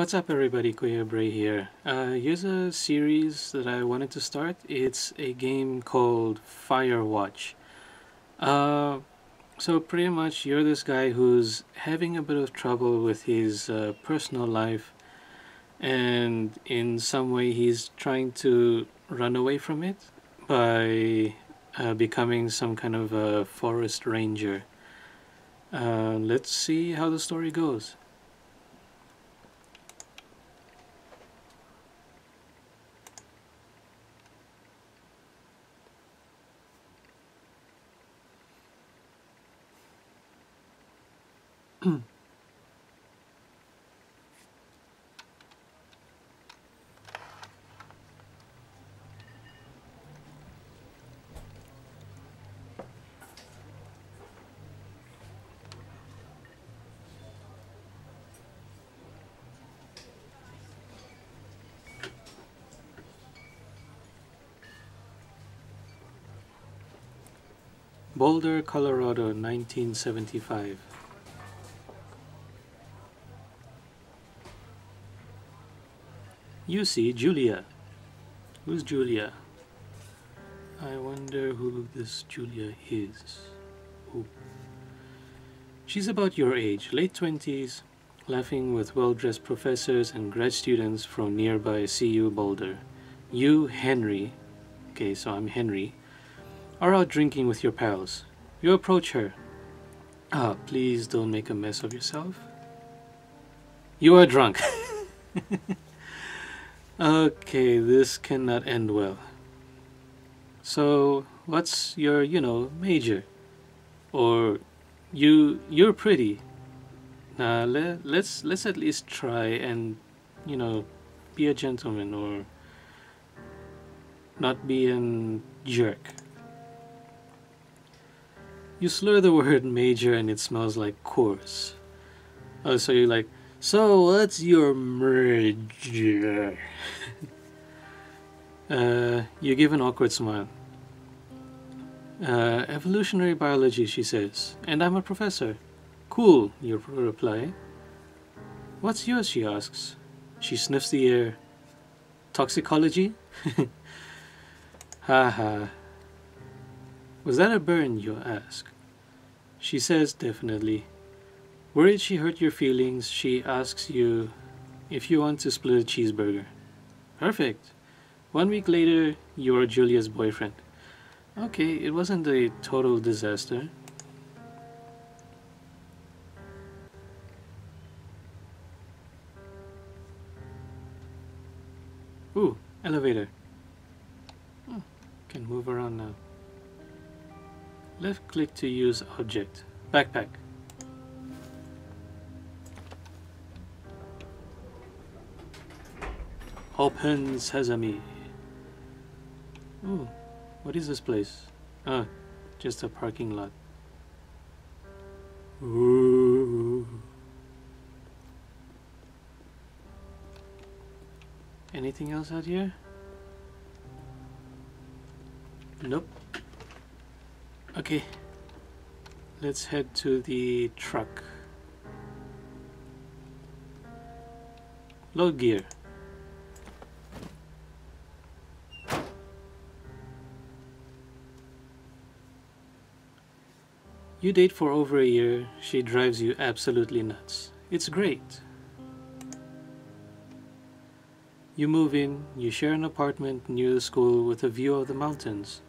What's up everybody, Kuya Braye here. Uh, here's a series that I wanted to start. It's a game called Firewatch. Uh, so pretty much you're this guy who's having a bit of trouble with his uh, personal life and in some way he's trying to run away from it by uh, becoming some kind of a forest ranger. Uh, let's see how the story goes. Boulder, Colorado, 1975. You see Julia. Who's Julia? I wonder who this Julia is. Ooh. She's about your age, late 20s, laughing with well-dressed professors and grad students from nearby CU Boulder. You, Henry, okay, so I'm Henry, are out drinking with your pals. You approach her. Ah, please don't make a mess of yourself. You are drunk. okay, this cannot end well. So, what's your, you know, major? Or you you're pretty. Now let, let's let's at least try and, you know, be a gentleman or not be a jerk. You slur the word major and it smells like Coors. Oh, so you're like, so what's your merger? uh, you give an awkward smile. Uh, evolutionary biology, she says, and I'm a professor. Cool, you reply. What's yours, she asks. She sniffs the air. Toxicology? ha ha. Was that a burn, you ask? She says definitely. Worried she hurt your feelings, she asks you if you want to split a cheeseburger. Perfect. One week later, you're Julia's boyfriend. Okay, it wasn't a total disaster. Ooh, elevator. Oh, can move around now. Left click to use object. Backpack. Open sesame. Ooh, what is this place? Ah, just a parking lot. Ooh. Anything else out here? Nope. Okay, let's head to the truck. Load gear. You date for over a year, she drives you absolutely nuts. It's great. You move in, you share an apartment near the school with a view of the mountains.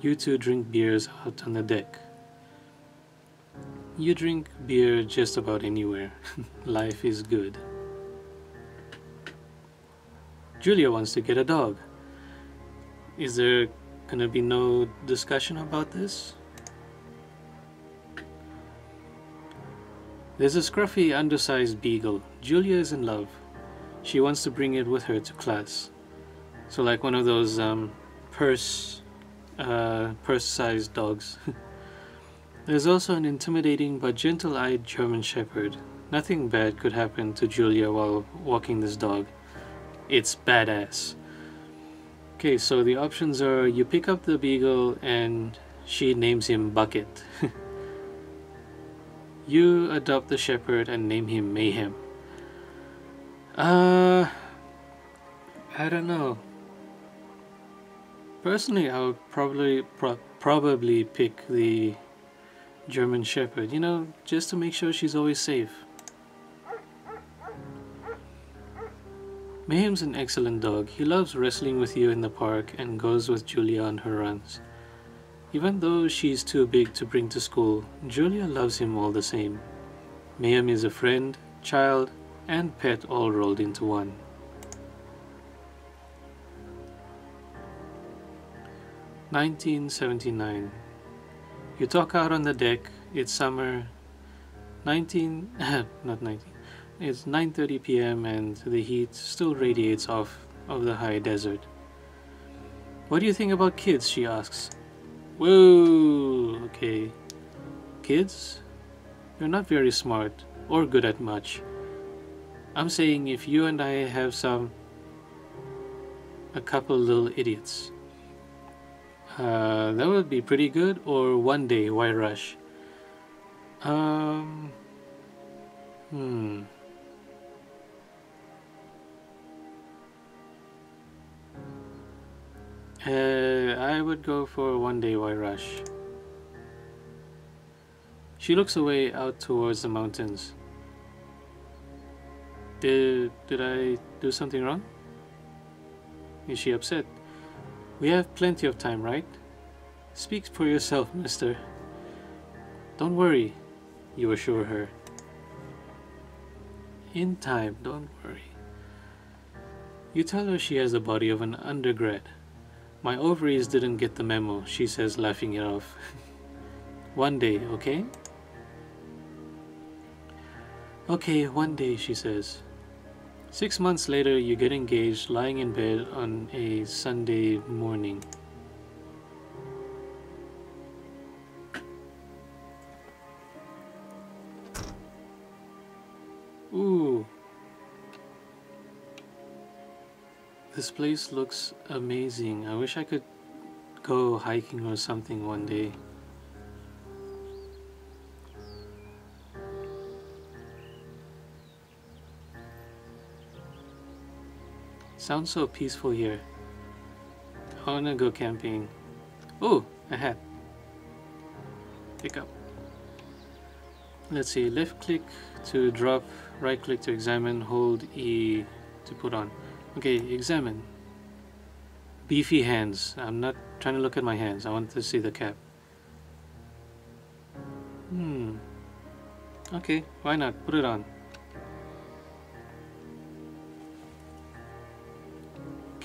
You two drink beers out on the deck. You drink beer just about anywhere. Life is good. Julia wants to get a dog. Is there gonna be no discussion about this? There's a scruffy, undersized beagle. Julia is in love. She wants to bring it with her to class. So like one of those um, purse uh, purse-sized dogs. There's also an intimidating but gentle-eyed German Shepherd. Nothing bad could happen to Julia while walking this dog. It's badass. Okay, so the options are you pick up the beagle and she names him Bucket. you adopt the shepherd and name him Mayhem. Uh, I don't know. Personally, I would probably pro- probably pick the German Shepherd. You know, just to make sure she's always safe. Mayhem's an excellent dog. He loves wrestling with you in the park and goes with Julia on her runs. Even though she's too big to bring to school, Julia loves him all the same. Mayhem is a friend, child, and pet all rolled into one. Nineteen seventy nine. You talk out on the deck, it's summer nineteen not nineteen it's 9:30 p.m. and the heat still radiates off of the high desert. What do you think about kids? she asks. Whoa, okay. Kids? You're not very smart or good at much. I'm saying if you and I have some a couple little idiots. Uh, that would be pretty good, or one day, why rush? Um, hmm. Uh, I would go for one day why rush. She looks away out towards the mountains. Did, did I do something wrong? Is she upset? We have plenty of time, right? Speak for yourself, mister. Don't worry, you assure her. In time, don't worry. You tell her she has the body of an undergrad. My ovaries didn't get the memo, she says, laughing it off. one day, okay? Okay, one day, she says. Six months later, you get engaged lying in bed on a Sunday morning. Ooh. This place looks amazing. I wish I could go hiking or something one day. Sounds so peaceful here. I wanna go camping. Oh, a hat. Pick up. Let's see, left click to drop, right click to examine, hold E to put on. Okay, examine. Beefy hands. I'm not trying to look at my hands. I want to see the cap. Hmm. Okay, why not? Put it on.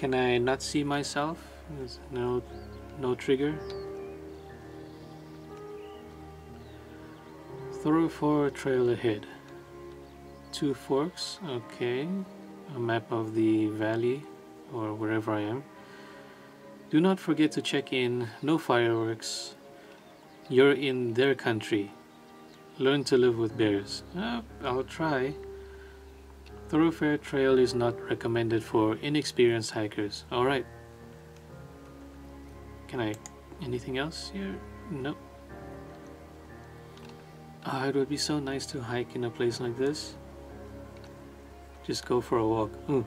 Can I not see myself? There's no, no trigger. Thoroughfare trail ahead. Two forks, okay. A map of the valley or wherever I am. Do not forget to check in. No fireworks. You're in their country. Learn to live with bears. I'll try. Thoroughfare trail is not recommended for inexperienced hikers. Alright. Can I... anything else here? Nope. Oh, ah, it would be so nice to hike in a place like this. Just go for a walk. Ooh.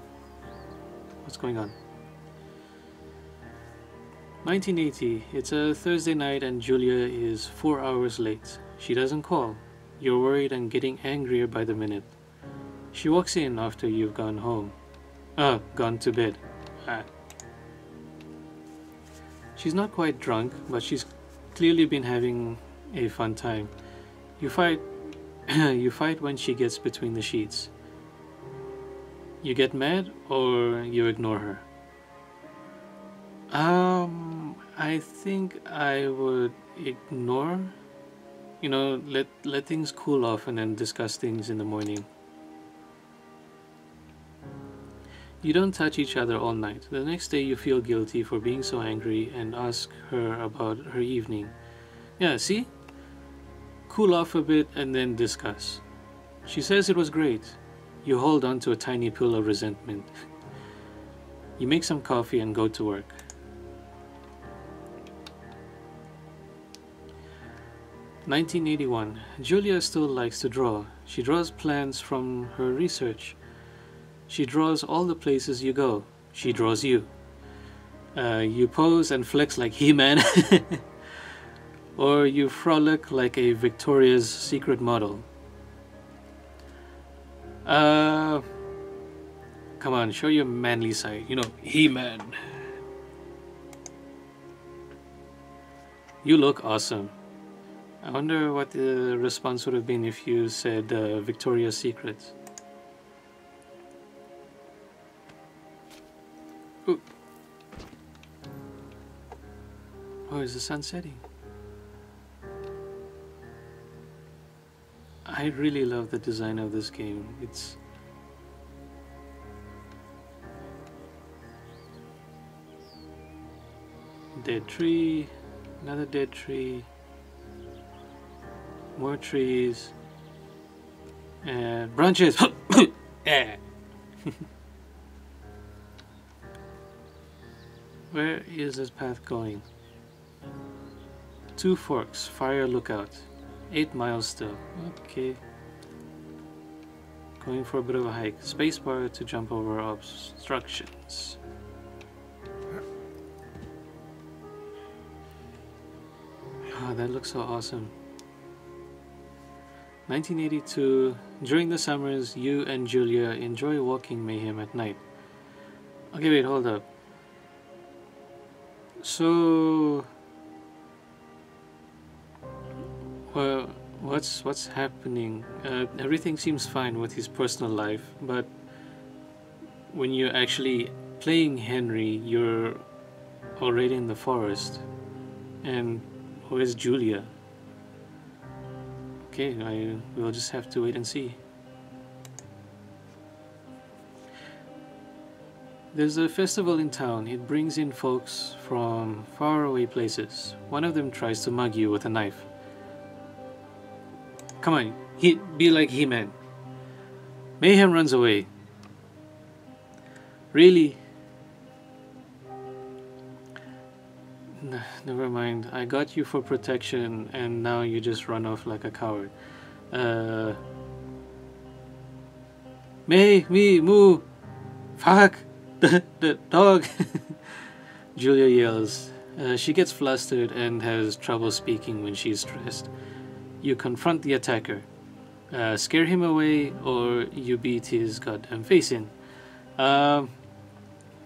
What's going on? 1980. It's a Thursday night and Julia is four hours late. She doesn't call. You're worried and getting angrier by the minute. She walks in after you've gone home. Uh, gone to bed. Ah. She's not quite drunk, but she's clearly been having a fun time. You fight you fight when she gets between the sheets. You get mad or you ignore her? Um I think I would ignore you know, let let things cool off and then discuss things in the morning. You don't touch each other all night. The next day you feel guilty for being so angry and ask her about her evening. Yeah, see? Cool off a bit and then discuss. She says it was great. You hold on to a tiny pill of resentment. You make some coffee and go to work. Nineteen eighty one. Julia still likes to draw. She draws plans from her research. She draws all the places you go. She draws you. Uh, you pose and flex like He-Man. or you frolic like a Victoria's Secret model. Uh, come on, show your manly side. You know, He-Man. You look awesome. I wonder what the response would have been if you said uh, Victoria's Secret. Ooh. Oh, is the sun setting? I really love the design of this game. It's dead tree, another dead tree, more trees, and branches. yeah. Where is this path going? Two forks, fire lookout. Eight miles still. Okay. Going for a bit of a hike. Spacebar to jump over obstructions. Oh, that looks so awesome. 1982. During the summers, you and Julia enjoy walking mayhem at night. Okay, wait, hold up. So, well, what's what's happening? Uh, everything seems fine with his personal life, but when you're actually playing Henry, you're already in the forest. And where's Julia? Okay, I we'll just have to wait and see. There's a festival in town. It brings in folks from faraway places. One of them tries to mug you with a knife. Come on, he be like He-Man. Mayhem runs away. Really? Never mind. I got you for protection and now you just run off like a coward. Uh May, me, moo, fuck, the, the dog. Julia yells. Uh, she gets flustered and has trouble speaking when she's stressed you confront the attacker. Uh, scare him away or you beat his goddamn face in. Um,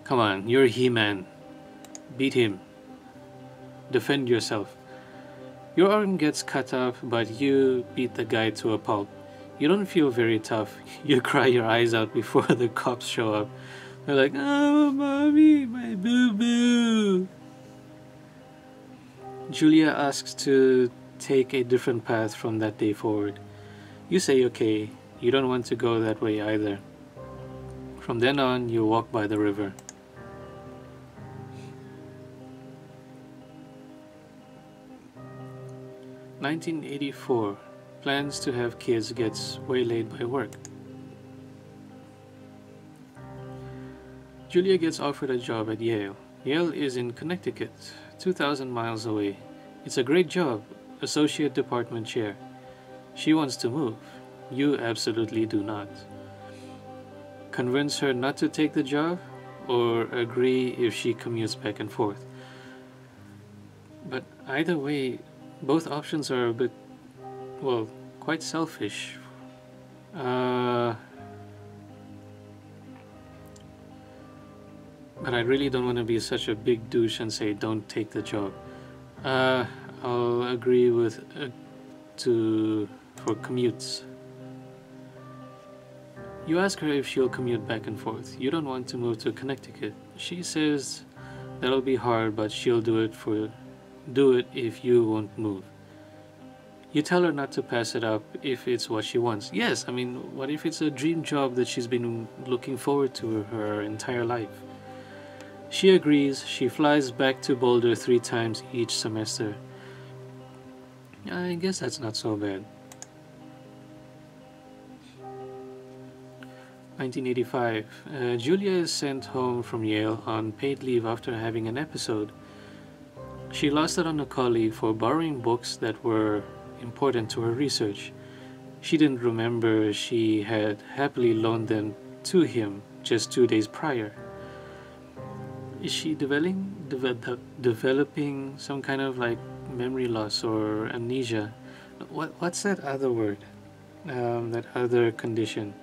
come on, you're He-Man. Beat him. Defend yourself. Your arm gets cut off, but you beat the guy to a pulp. You don't feel very tough. You cry your eyes out before the cops show up. They're like, oh, mommy, my boo-boo. Julia asks to take a different path from that day forward. You say, okay, you don't want to go that way either. From then on, you walk by the river. Nineteen eighty four plans to have kids gets waylaid by work. Julia gets offered a job at Yale. Yale is in Connecticut, 2,000 miles away. It's a great job, associate department chair. She wants to move. You absolutely do not. Convince her not to take the job or agree if she commutes back and forth. But either way, both options are a bit, well, quite selfish. Uh, but I really don't want to be such a big douche and say don't take the job. Uh, I'll agree with uh, to for commutes. You ask her if she'll commute back and forth. You don't want to move to Connecticut. She says that'll be hard, but she'll do it for do it if you won't move. You tell her not to pass it up if it's what she wants. Yes, I mean, what if it's a dream job that she's been looking forward to her entire life? She agrees. She flies back to Boulder three times each semester. I guess that's not so bad. 1985. Uh, Julia is sent home from Yale on paid leave after having an episode. She lost it on a colleague for borrowing books that were important to her research. She didn't remember she had happily loaned them to him just two days prior. Is she developing de- developing some kind of like memory loss or amnesia? What what's that other word? Um, that other condition?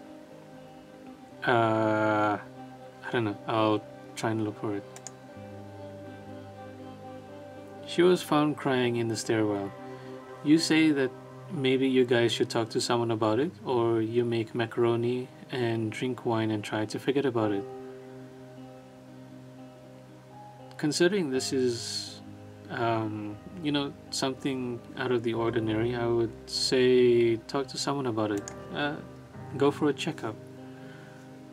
Uh, I don't know. I'll try and look for it. She was found crying in the stairwell. You say that maybe you guys should talk to someone about it, or you make macaroni and drink wine and try to forget about it. Considering this is, um, you know, something out of the ordinary, I would say talk to someone about it. Uh, go for a checkup.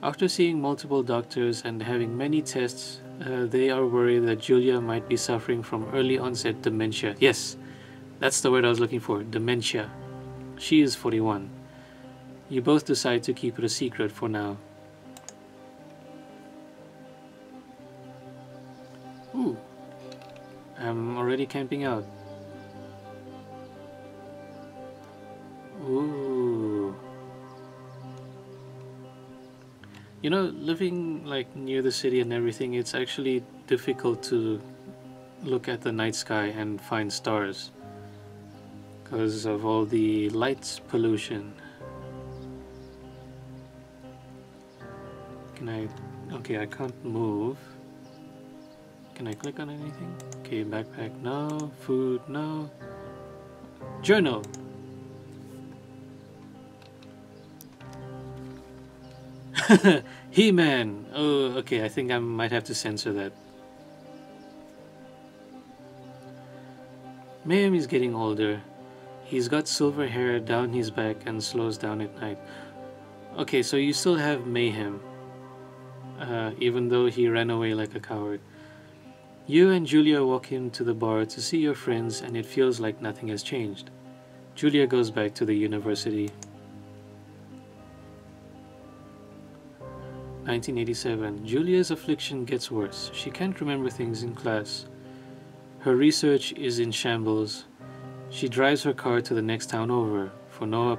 After seeing multiple doctors and having many tests, uh, they are worried that Julia might be suffering from early onset dementia. Yes, that's the word I was looking for dementia. She is 41. You both decide to keep it a secret for now. Camping out. Ooh. You know, living like near the city and everything, it's actually difficult to look at the night sky and find stars because of all the lights pollution. Can I... Okay, I can't move. Can I click on anything? Okay, backpack, no. Food, no. Journal! He-Man! Oh, okay, I think I might have to censor that. Mayhem is getting older. He's got silver hair down his back and slows down at night. Okay, so you still have Mayhem, uh, even though he ran away like a coward. You and Julia walk into the bar to see your friends, and it feels like nothing has changed. Julia goes back to the university. 1987. Julia's affliction gets worse. She can't remember things in class. Her research is in shambles. She drives her car to the next town over for no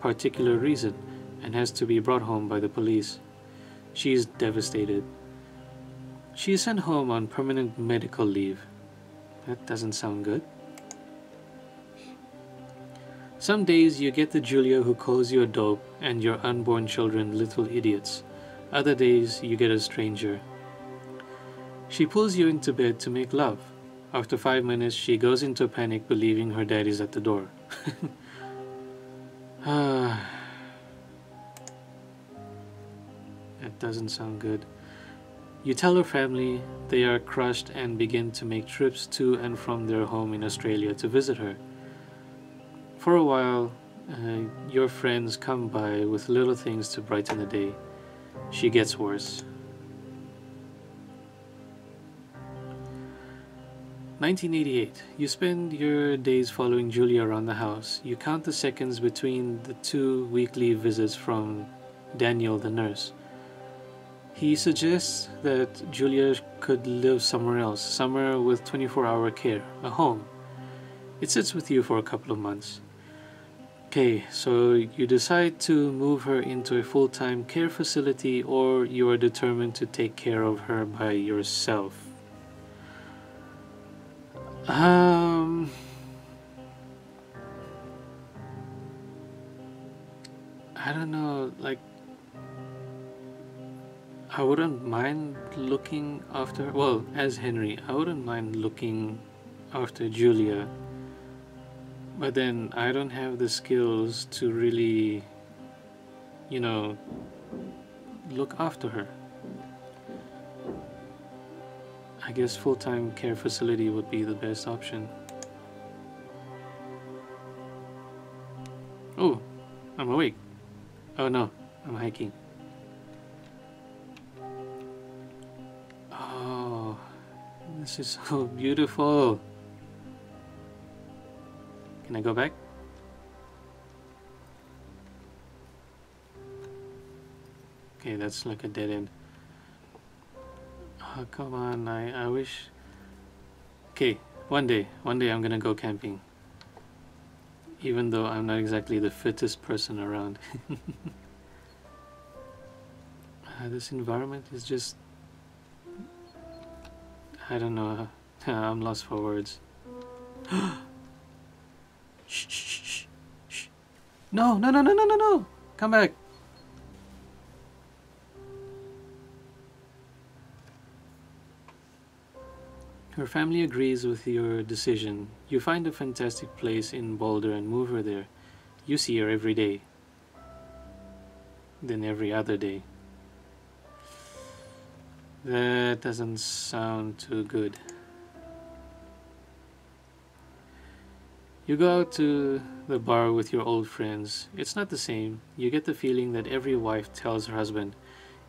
particular reason and has to be brought home by the police. She is devastated. She is sent home on permanent medical leave. That doesn't sound good. Some days you get the Julia who calls you a dope and your unborn children little idiots. Other days you get a stranger. She pulls you into bed to make love. After five minutes, she goes into a panic, believing her dad is at the door. Ah. that doesn't sound good. You tell her family, they are crushed and begin to make trips to and from their home in Australia to visit her. For a while, uh, your friends come by with little things to brighten the day. She gets worse. 1988. You spend your days following Julia around the house. You count the seconds between the two weekly visits from Daniel the nurse. He suggests that Julia could live somewhere else, somewhere with 24 hour care, a home. It sits with you for a couple of months. Okay, so you decide to move her into a full time care facility, or you are determined to take care of her by yourself. Um. I don't know, like. I wouldn't mind looking after. Well, as Henry, I wouldn't mind looking after Julia. But then I don't have the skills to really, you know, look after her. I guess full-time care facility would be the best option. Oh, I'm awake. Oh no, I'm hiking. This is so beautiful. Can I go back? Okay, that's like a dead end. Oh, come on, I, I wish... Okay, one day, one day I'm gonna go camping. Even though I'm not exactly the fittest person around. Uh, this environment is just. I don't know. I'm lost for words. shh, shh, shh. No, no, no, no, no, no, no! Come back! Her family agrees with your decision. You find a fantastic place in Boulder and move her there. You see her every day. Then every other day. That doesn't sound too good. You go out to the bar with your old friends. It's not the same. You get the feeling that every wife tells her husband,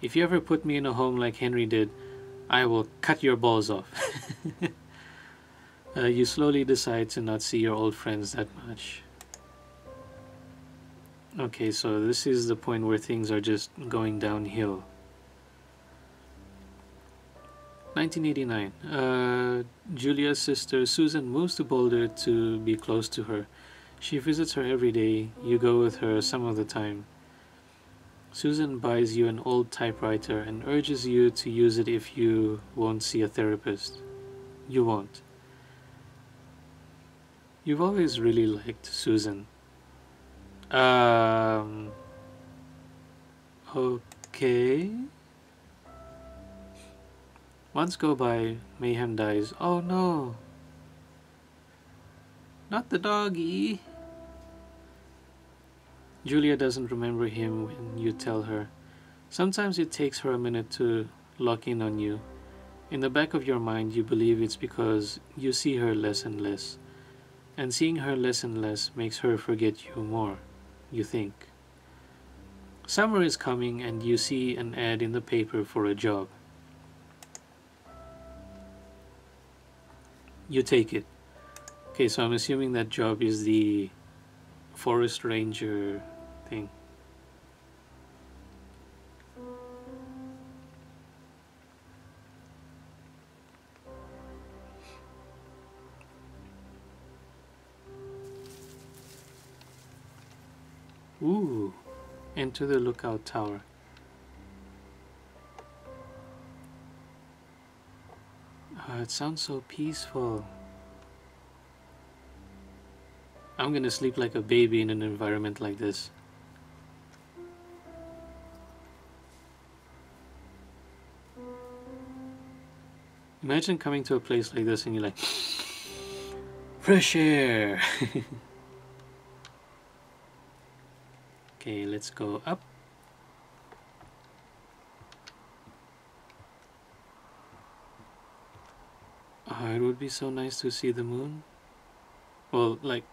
if you ever put me in a home like Henry did, I will cut your balls off. uh, you slowly decide to not see your old friends that much. Okay, so this is the point where things are just going downhill. 1989. Uh, Julia's sister Susan moves to Boulder to be close to her. She visits her every day. You go with her some of the time. Susan buys you an old typewriter and urges you to use it if you won't see a therapist. You won't. You've always really liked Susan. Um. Okay. Months go by, Mayhem dies. Oh no! Not the doggy! Julia doesn't remember him when you tell her. Sometimes it takes her a minute to lock in on you. In the back of your mind, you believe it's because you see her less and less. And seeing her less and less makes her forget you more, you think. Summer is coming and you see an ad in the paper for a job. You take it. Okay, so I'm assuming that job is the forest ranger thing. Ooh, enter the lookout tower. It sounds so peaceful. I'm gonna sleep like a baby in an environment like this. Imagine coming to a place like this and you're like, fresh air. okay, let's go up. It would be so nice to see the moon. Well, like,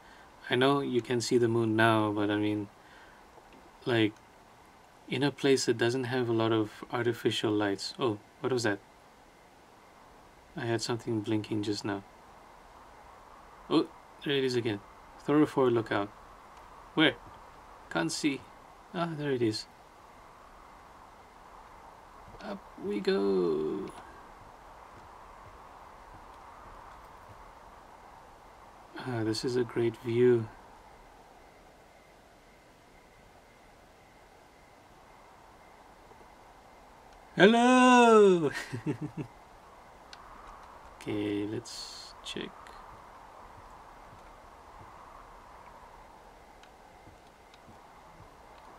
I know you can see the moon now, but I mean, like, in a place that doesn't have a lot of artificial lights. Oh, what was that? I had something blinking just now. Oh, there it is again. Thoroughfare lookout. Where? Can't see. Ah, there it is. Up we go. Ah, this is a great view. Hello! okay, let's check.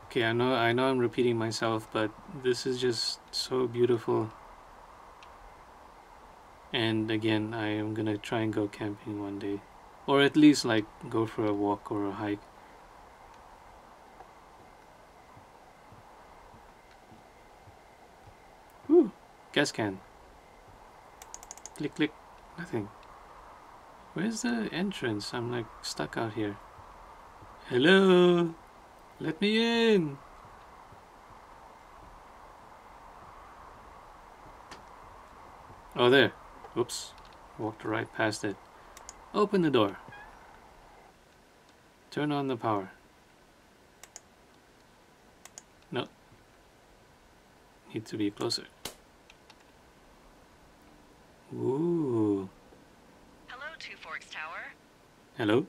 Okay, I know I know I'm repeating myself, but this is just so beautiful. And again, I am gonna try and go camping one day or at least like go for a walk or a hike. Ooh, gas can. Click click nothing. Where's the entrance? I'm like stuck out here. Hello? Let me in! Oh there. Oops. Walked right past it Open the door. Turn on the power. No. Need to be closer. Ooh. Hello, Two Forks Tower. Hello?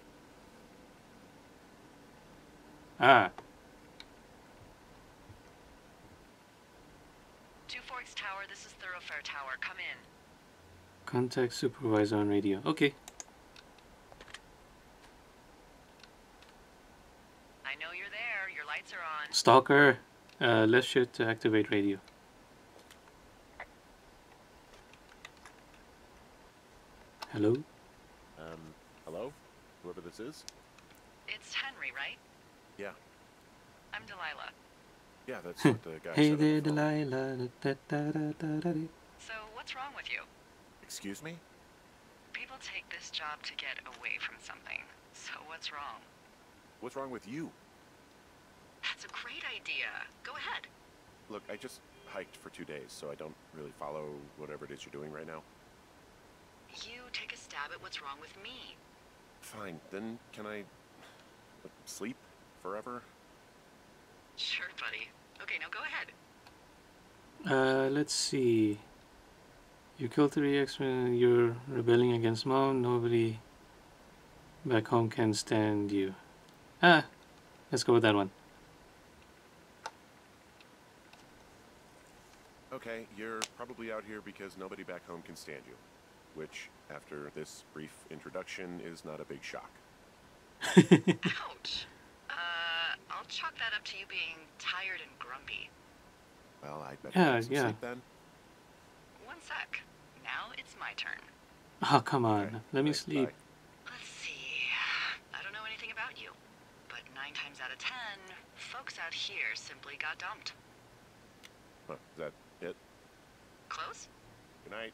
Ah. Two Forks Tower. This is Thoroughfare Tower. Come in. Contact supervisor on radio. Okay. I know you're there. Your lights are on. Stalker, uh, left shift to activate radio. Hello? Um, hello? Whoever this is? It's Henry, right? Yeah. I'm Delilah. Yeah, that's what the guy Hey said. on there, the phone. Delilah. Da, da, da, da, da, da. So, what's wrong with you? Excuse me? People take this job to get away from something. So, what's wrong? What's wrong with you? That's a great idea. Go ahead. Look, I just hiked for two days, so I don't really follow whatever it is you're doing right now. You take a stab at what's wrong with me. Fine, then can I like, sleep forever? Sure, buddy. Okay, now go ahead. Uh, let's see. You killed three X-Men. You're rebelling against mom. Nobody back home can stand you. Ah, let's go with that one. Okay, you're probably out here because nobody back home can stand you. Which, after this brief introduction, is not a big shock. Ouch. Uh, I'll chalk that up to you being tired and grumpy. Well, I'd better Yeah, get some yeah. sleep then. One sec. Now it's my turn. Oh, come on. Okay, Let me thanks, sleep. bye. Let's see. I don't know anything about you, but nine times out of ten, folks out here simply got dumped. Huh, is that it? Close? Good night.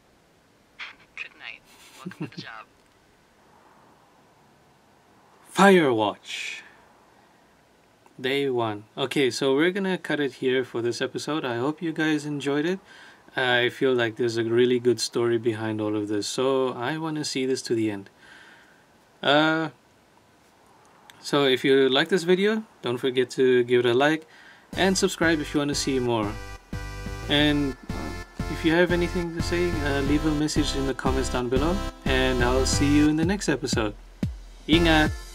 Good night. Welcome to the job. Firewatch. Day one. Okay, so we're gonna cut it here for this episode. I hope you guys enjoyed it. I feel like there's a really good story behind all of this, so I want to see this to the end. Uh, so if you like this video, don't forget to give it a like and subscribe if you want to see more. And if you have anything to say, uh, leave a message in the comments down below, and I'll see you in the next episode. Ingat!